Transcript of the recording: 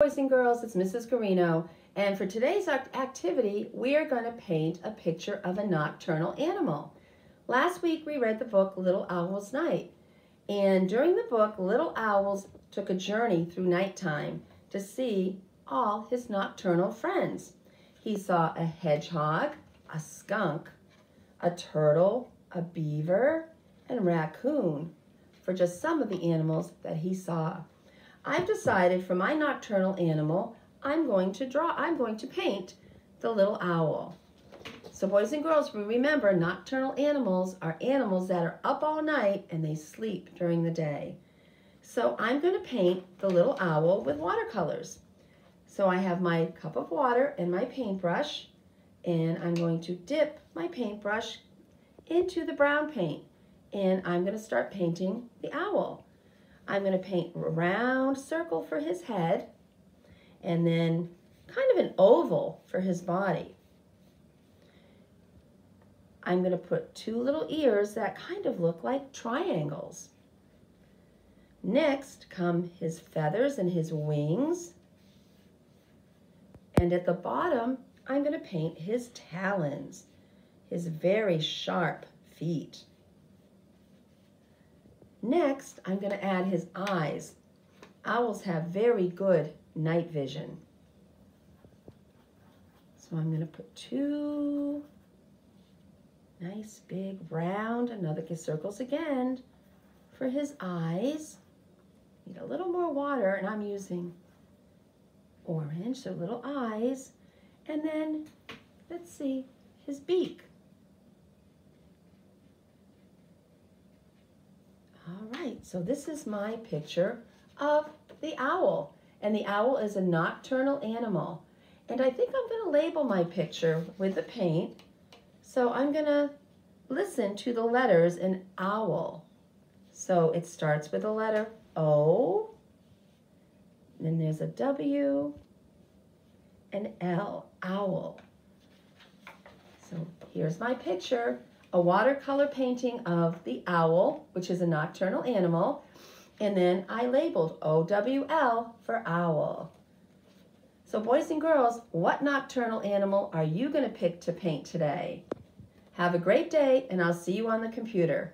Boys and girls, it's Mrs. Guarino, and for today's activity, we are going to paint a picture of a nocturnal animal. Last week, we read the book Little Owl's Night, and during the book, Little Owls took a journey through nighttime to see all his nocturnal friends. He saw a hedgehog, a skunk, a turtle, a beaver, and raccoon for just some of the animals that he saw. I've decided for my nocturnal animal, I'm going to draw, I'm going to paint the little owl. So boys and girls, remember nocturnal animals are animals that are up all night and they sleep during the day. So I'm going to paint the little owl with watercolors. So I have my cup of water and my paintbrush and I'm going to dip my paintbrush into the brown paint and I'm going to start painting the owl. I'm going to paint a round circle for his head and then kind of an oval for his body. I'm going to put two little ears that kind of look like triangles. Next come his feathers and his wings. And at the bottom, I'm going to paint his talons, his very sharp feet. Next, I'm going to add his eyes. Owls have very good night vision. So I'm going to put two nice big round, another circles again for his eyes. Need a little more water and I'm using orange, so little eyes. And then, let's see, his beak. All right, so this is my picture of the owl. And the owl is a nocturnal animal. And I think I'm gonna label my picture with the paint. So I'm gonna listen to the letters in owl. So it starts with the letter O, then there's a W, and L, owl. So here's my picture a watercolor painting of the owl, which is a nocturnal animal, and then I labeled OWL for owl. So boys and girls, what nocturnal animal are you going to pick to paint today? Have a great day, and I'll see you on the computer.